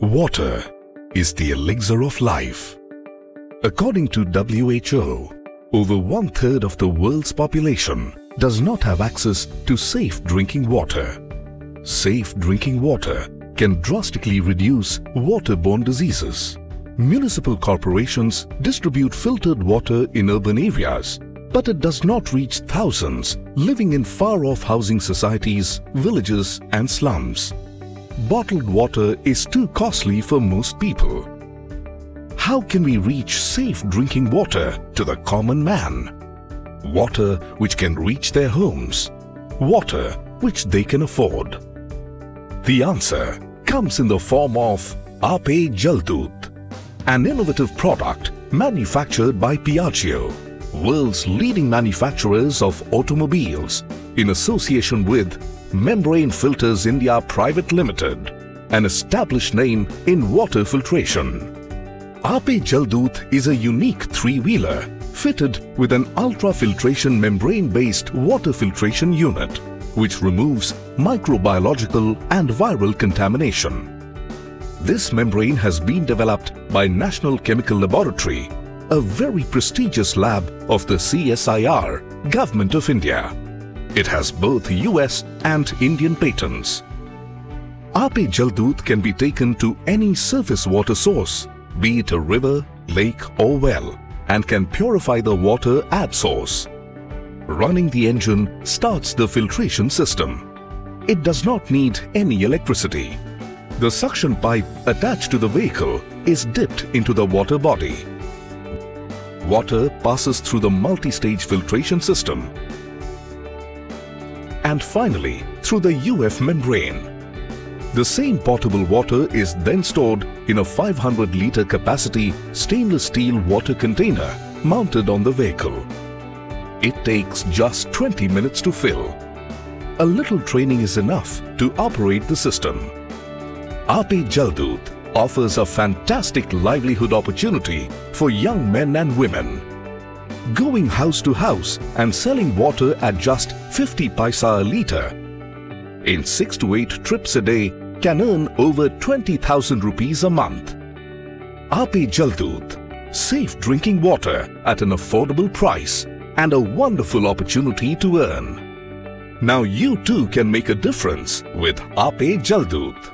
Water is the elixir of life. According to WHO, over one third of the world's population does not have access to safe drinking water. Safe drinking water can drastically reduce waterborne diseases. Municipal corporations distribute filtered water in urban areas, but it does not reach thousands living in far-off housing societies, villages and slums. Bottled water is too costly for most people. How can we reach safe drinking water to the common man? Water which can reach their homes. Water which they can afford. The answer comes in the form of Ape Jal Doot, an innovative product manufactured by Piaggio, world's leading manufacturers of automobiles, in association with Membrane Filters India Private Limited, an established name in water filtration. Ape Jal is a unique three-wheeler fitted with an ultra-filtration membrane-based water filtration unit which removes microbiological and viral contamination. This membrane has been developed by National Chemical Laboratory, a very prestigious lab of the CSIR, Government of India. It has both US and Indian patents. Ape Jal Doot can be taken to any surface water source, be it a river, lake or well, and can purify the water at source. Running the engine starts the filtration system. It does not need any electricity. The suction pipe attached to the vehicle is dipped into the water body. Water passes through the multi-stage filtration system and finally through the UF membrane. The same potable water is then stored in a 500 litre capacity stainless steel water container mounted on the vehicle. It takes just 20 minutes to fill. A little training is enough to operate the system. Doot offers a fantastic livelihood opportunity for young men and women. Going house to house and selling water at just 50 paisa a litre in 6 to 8 trips a day can earn over 20,000 rupees a month. Ape Jal Doot, safe drinking water at an affordable price and a wonderful opportunity to earn. Now you too can make a difference with Ape Jal Doot.